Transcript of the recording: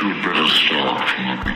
You better stop.